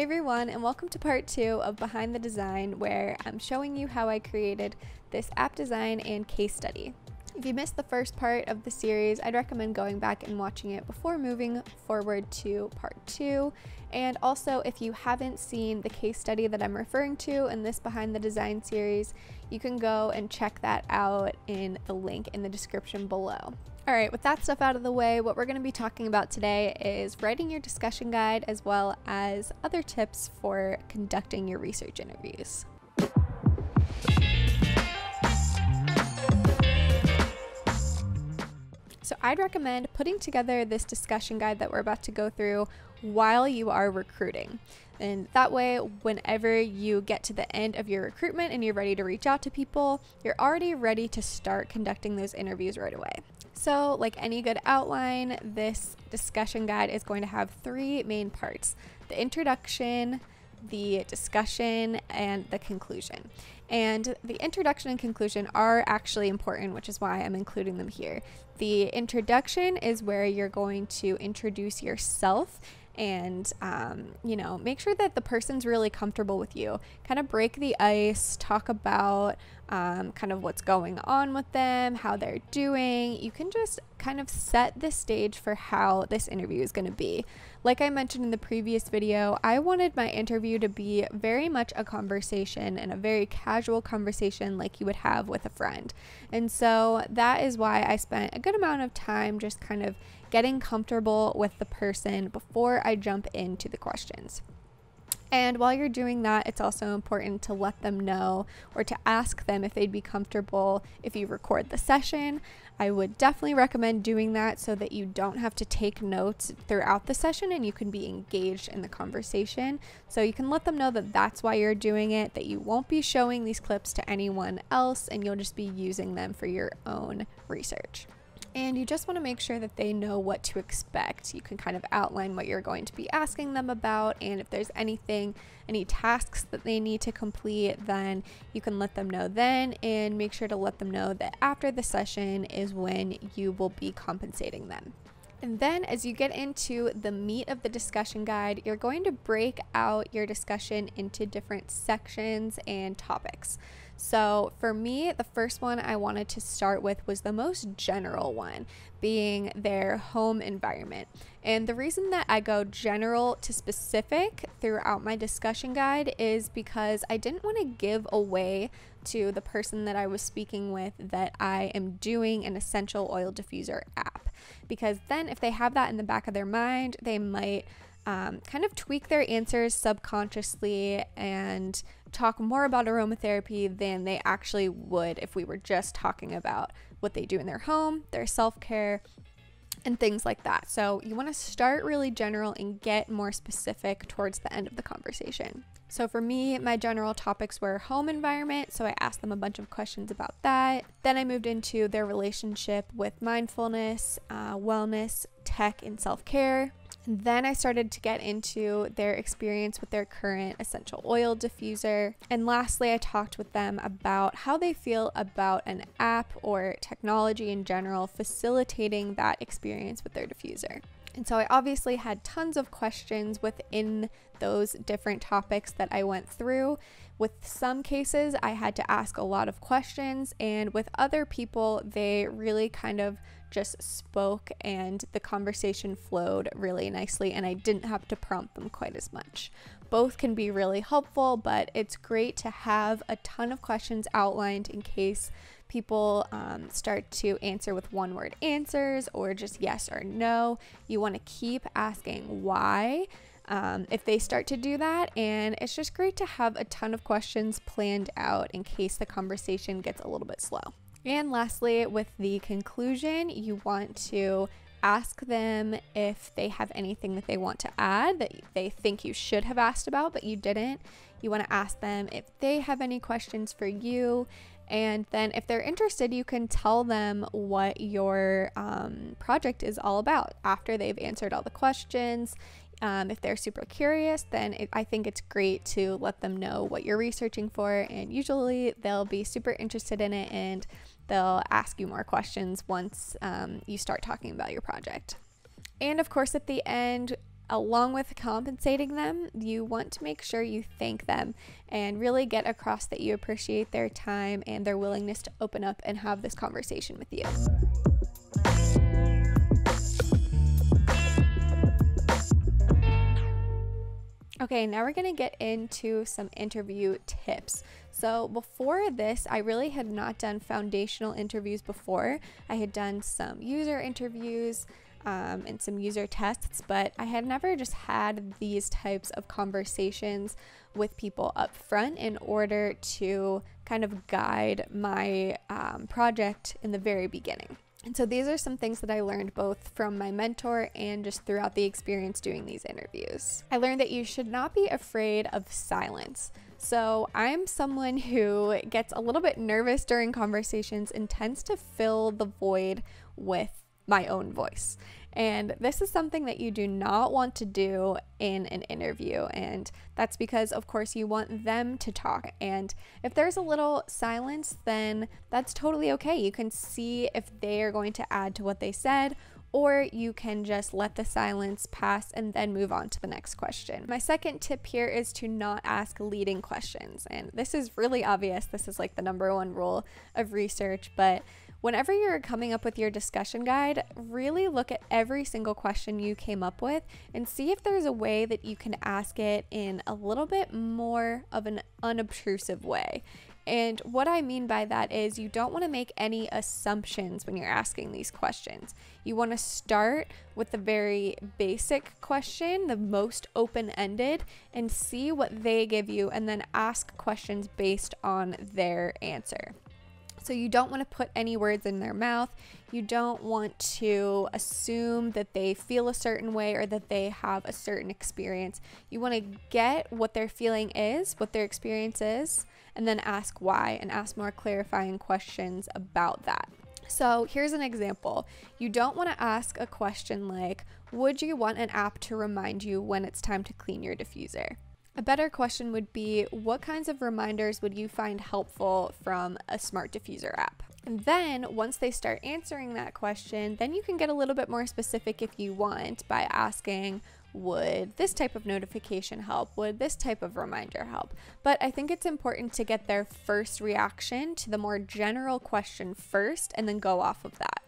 Hey everyone, and welcome to part two of Behind the Design, where I'm showing you how I created this app design and case study. If you missed the first part of the series, I'd recommend going back and watching it before moving forward to part two. And also, if you haven't seen the case study that I'm referring to in this Behind the Design series, you can go and check that out in the link in the description below. All right, with that stuff out of the way, what we're going to be talking about today is writing your discussion guide as well as other tips for conducting your research interviews. So, I'd recommend putting together this discussion guide that we're about to go through while you are recruiting. And that way, whenever you get to the end of your recruitment and you're ready to reach out to people, you're already ready to start conducting those interviews right away. So, like any good outline, this discussion guide is going to have three main parts the introduction, the discussion, and the conclusion. And the introduction and conclusion are actually important, which is why I'm including them here. The introduction is where you're going to introduce yourself and um, you know make sure that the person's really comfortable with you kind of break the ice talk about um, kind of what's going on with them how they're doing. You can just kind of set the stage for how this interview is going to be. Like i mentioned in the previous video i wanted my interview to be very much a conversation and a very casual conversation like you would have with a friend. And so that is why i spent a good amount of time just kind of getting comfortable with the person before I jump into the questions. And while you're doing that, it's also important to let them know or to ask them if they'd be comfortable if you record the session. I would definitely recommend doing that so that you don't have to take notes throughout the session and you can be engaged in the conversation. So you can let them know that that's why you're doing it, that you won't be showing these clips to anyone else and you'll just be using them for your own research and you just want to make sure that they know what to expect. You can kind of outline what you're going to be asking them about, and if there's anything, any tasks that they need to complete, then you can let them know then, and make sure to let them know that after the session is when you will be compensating them. And then, as you get into the meat of the discussion guide, you're going to break out your discussion into different sections and topics. So, for me, the first one I wanted to start with was the most general one, being their home environment. And the reason that I go general to specific throughout my discussion guide is because I didn't want to give away to the person that I was speaking with that I am doing an essential oil diffuser app. Because then, if they have that in the back of their mind, they might um, kind of tweak their answers subconsciously and talk more about aromatherapy than they actually would if we were just talking about what they do in their home, their self care, and things like that. So you want to start really general and get more specific towards the end of the conversation. So for me, my general topics were home environment. So I asked them a bunch of questions about that. Then I moved into their relationship with mindfulness, uh, wellness, tech, and self care. Then I started to get into their experience with their current essential oil diffuser. And lastly, I talked with them about how they feel about an app or technology in general facilitating that experience with their diffuser. And so I obviously had tons of questions within those different topics that I went through. With some cases, I had to ask a lot of questions, and with other people, they really kind of just spoke and the conversation flowed really nicely, and I didn't have to prompt them quite as much. Both can be really helpful, but it's great to have a ton of questions outlined in case people um, start to answer with one word answers or just yes or no. You want to keep asking why. Um, if they start to do that, and it's just great to have a ton of questions planned out in case the conversation gets a little bit slow. And lastly, with the conclusion, you want to ask them if they have anything that they want to add that they think you should have asked about, but you didn't. You want to ask them if they have any questions for you. And then, if they're interested, you can tell them what your um, project is all about after they've answered all the questions. Um, if they're super curious, then it, I think it's great to let them know what you're researching for, and usually they'll be super interested in it and they'll ask you more questions once um, you start talking about your project. And of course, at the end, along with compensating them, you want to make sure you thank them and really get across that you appreciate their time and their willingness to open up and have this conversation with you. Okay, now we're gonna get into some interview tips. So, before this, I really had not done foundational interviews before. I had done some user interviews um, and some user tests, but I had never just had these types of conversations with people up front in order to kind of guide my um, project in the very beginning. And so these are some things that I learned both from my mentor and just throughout the experience doing these interviews. I learned that you should not be afraid of silence. So I'm someone who gets a little bit nervous during conversations and tends to fill the void with my own voice. And this is something that you do not want to do in an interview. And that's because, of course, you want them to talk. And if there's a little silence, then that's totally okay. You can see if they are going to add to what they said or you can just let the silence pass and then move on to the next question. My second tip here is to not ask leading questions. And this is really obvious. This is like the number one rule of research, but Whenever you're coming up with your discussion guide, really look at every single question you came up with and see if there's a way that you can ask it in a little bit more of an unobtrusive way. And what I mean by that is you don't want to make any assumptions when you're asking these questions. You want to start with the very basic question, the most open ended, and see what they give you, and then ask questions based on their answer. So you don't want to put any words in their mouth. You don't want to assume that they feel a certain way or that they have a certain experience. You want to get what their feeling is, what their experience is, and then ask why and ask more clarifying questions about that. So here's an example. You don't want to ask a question like, Would you want an app to remind you when it's time to clean your diffuser? A better question would be what kinds of reminders would you find helpful from a smart diffuser app? And then once they start answering that question, then you can get a little bit more specific if you want by asking, would this type of notification help? Would this type of reminder help? But I think it's important to get their first reaction to the more general question first and then go off of that.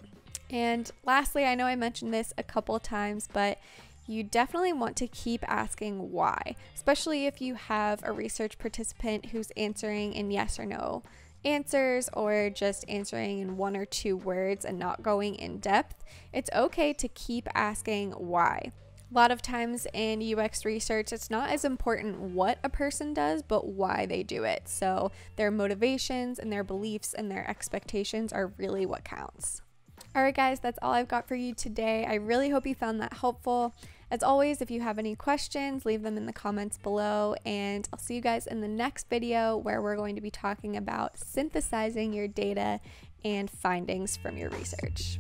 And lastly, I know I mentioned this a couple times, but you definitely want to keep asking why, especially if you have a research participant who's answering in yes or no answers or just answering in one or two words and not going in depth. It's okay to keep asking why. A lot of times in UX research, it's not as important what a person does, but why they do it. So their motivations and their beliefs and their expectations are really what counts. All right, guys, that's all I've got for you today. I really hope you found that helpful. As always, if you have any questions, leave them in the comments below, and I'll see you guys in the next video where we're going to be talking about synthesizing your data and findings from your research.